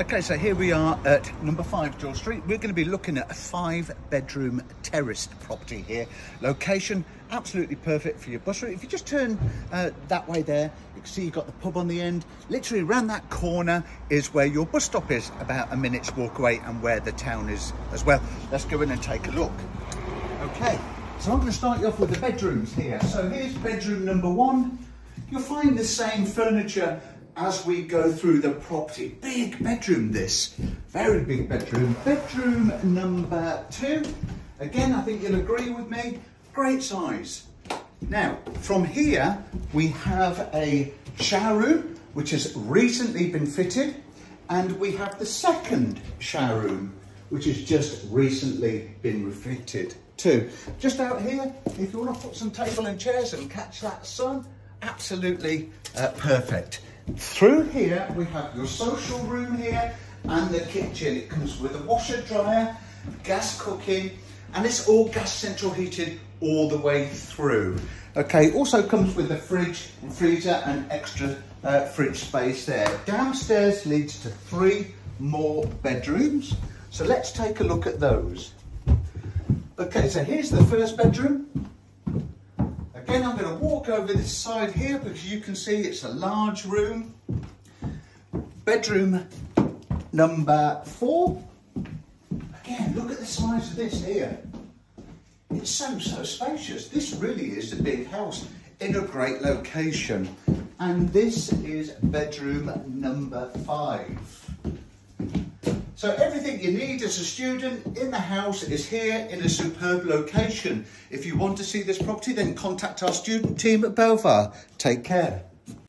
Okay, so here we are at number five George Street. We're going to be looking at a five bedroom terraced property here. Location absolutely perfect for your bus route. If you just turn uh, that way there, you can see you've got the pub on the end. Literally around that corner is where your bus stop is, about a minute's walk away and where the town is as well. Let's go in and take a look. Okay, so I'm going to start you off with the bedrooms here. So here's bedroom number one. You'll find the same furniture as we go through the property. Big bedroom this, very big bedroom. Bedroom number two, again I think you'll agree with me, great size. Now from here we have a shower room which has recently been fitted and we have the second shower room which has just recently been refitted too. Just out here, if you want to put some table and chairs and catch that sun, absolutely uh, perfect. Through here, we have your social room here and the kitchen. It comes with a washer dryer, gas cooking, and it's all gas central heated all the way through. Okay, also comes with a fridge, freezer, and extra uh, fridge space there. Downstairs leads to three more bedrooms. So let's take a look at those. Okay, so here's the first bedroom. Again, I'm going to walk over this side here because you can see it's a large room. Bedroom number four. Again, look at the size of this here. It's so, so spacious. This really is a big house in a great location. And this is bedroom number five. So everything you need as a student in the house is here in a superb location. If you want to see this property, then contact our student team at Belvoir. Take care.